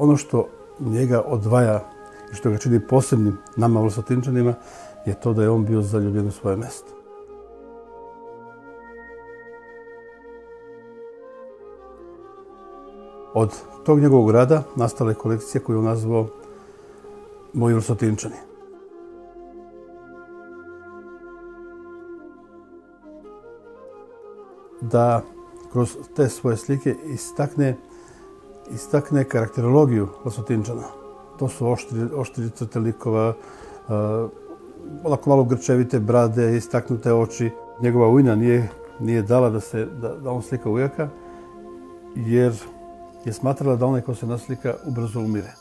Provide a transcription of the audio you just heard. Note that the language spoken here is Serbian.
ono što njega odvaja i što ga čini posebnim nama Vlasotinčanima je to da je on bio zaljubljen u svoje mesto. Od tog njegovog rada nastala je kolekcija koju je nazvao Moji Vlasotinčani. Da kroz te svoje slike istakne, istakne karakterologiju Vlasotinčana. To su oštri, oštri crte likova, uh, onako malo grčevite brade, istaknute oči. Njegova ujna nije, nije dala da, se, da, da on slika ujaka, jer je smatrala da onaj ko se naslika ubrzo umire.